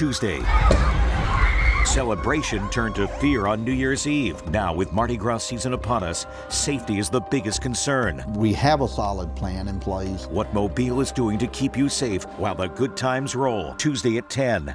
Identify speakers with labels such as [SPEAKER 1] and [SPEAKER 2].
[SPEAKER 1] Tuesday. Celebration turned to fear on New Year's Eve. Now, with Mardi Gras season upon us, safety is the biggest concern.
[SPEAKER 2] We have a solid plan in place.
[SPEAKER 1] What Mobile is doing to keep you safe while the good times roll. Tuesday at 10.